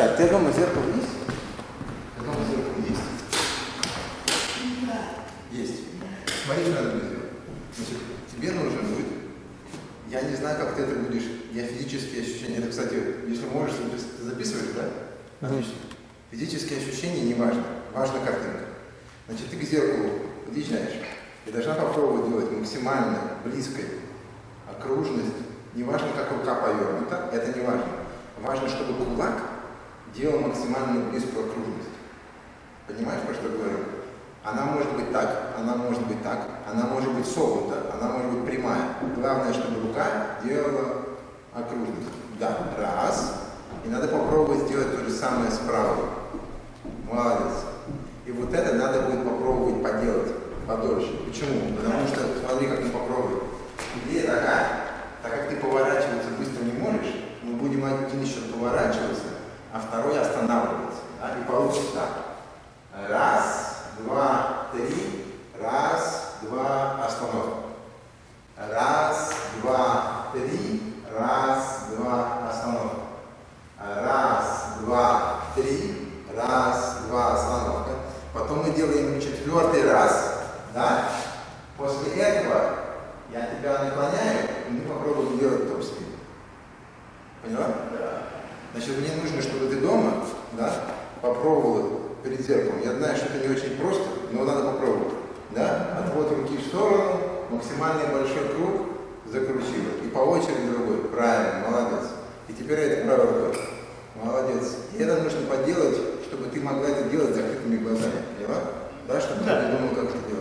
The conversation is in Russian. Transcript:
Слушай, а ты дома зеркало есть? Дома зеркало есть? Есть. Смотри, что надо будет сделать. Значит, тебе нужно будет... Я не знаю, как ты это будешь. Я физические ощущения... Это, кстати, если можешь, ты записываешь, да? Конечно. Физические ощущения не важно. Важна картинка. Значит, ты к зеркалу подъезжаешь и должна попробовать делать максимально близкой окружность. Не важно, как рука повернута, это не важно. Важно, чтобы кулак делал максимально близкую окружность. Понимаешь, про что говорю? Она может быть так, она может быть так, она может быть согнута, она может быть прямая. Главное, чтобы рука делала окружность. Да, раз. И надо попробовать сделать то же самое справа. Молодец. И вот это надо будет попробовать поделать подольше. Почему? Потому что, смотри, как мы попробуем. Идея такая, так как ты поворачиваться быстро не можешь, мы будем один счет поворачиваться, а второй останавливаться. Да? И получится так. Раз, два, три, раз, остановка. Раз, два, три, раз, два, остановка. Раз, два, три, раз, два, остановка. Потом мы делаем четвертый раз, да? После этого я тебя наклоняю, и мы попробуем делать топ-спин. Поняла? Да. Значит, мне нужно, чтобы ты дома, да, попробовала перед зеркалом. Я знаю, что это не очень просто, но надо попробовать. Да? Отвод руки в сторону, максимально большой круг, закрутила. И по очереди другой. Правильно, молодец. И теперь это правой рукой. Молодец. И это нужно поделать, чтобы ты могла это делать с закрытыми глазами. Поняла? Да, чтобы да. ты думал, как это делать.